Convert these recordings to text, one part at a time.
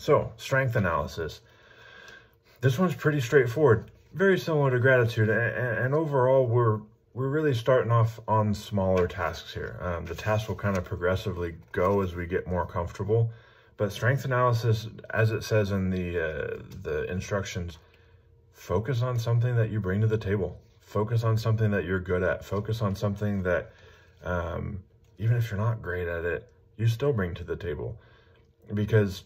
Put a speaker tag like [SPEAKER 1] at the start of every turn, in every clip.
[SPEAKER 1] So, strength analysis. This one's pretty straightforward, very similar to gratitude, and, and overall, we're we're really starting off on smaller tasks here. Um, the tasks will kind of progressively go as we get more comfortable, but strength analysis, as it says in the uh, the instructions, focus on something that you bring to the table. Focus on something that you're good at. Focus on something that, um, even if you're not great at it, you still bring to the table, because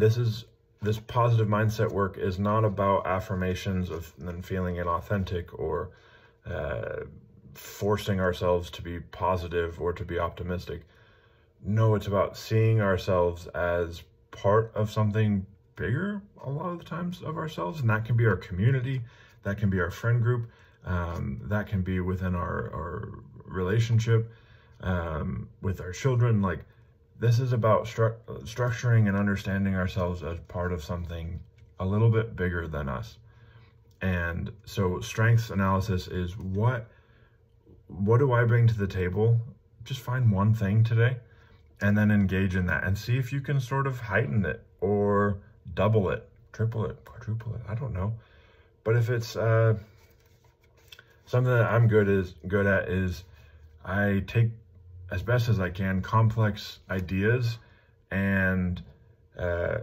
[SPEAKER 1] this is this positive mindset work is not about affirmations of then feeling inauthentic or uh, forcing ourselves to be positive or to be optimistic. No, it's about seeing ourselves as part of something bigger a lot of the times of ourselves. And that can be our community, that can be our friend group, um, that can be within our, our relationship um, with our children. Like, this is about stru structuring and understanding ourselves as part of something a little bit bigger than us. And so strengths analysis is what what do I bring to the table? Just find one thing today and then engage in that and see if you can sort of heighten it or double it, triple it, quadruple it. I don't know. But if it's uh, something that I'm good is good at is I take as best as I can complex ideas and uh,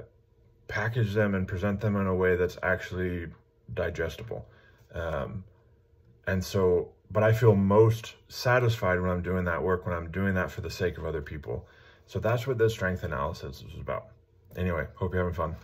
[SPEAKER 1] package them and present them in a way that's actually digestible. Um, and so, but I feel most satisfied when I'm doing that work, when I'm doing that for the sake of other people. So that's what this strength analysis is about. Anyway, hope you're having fun.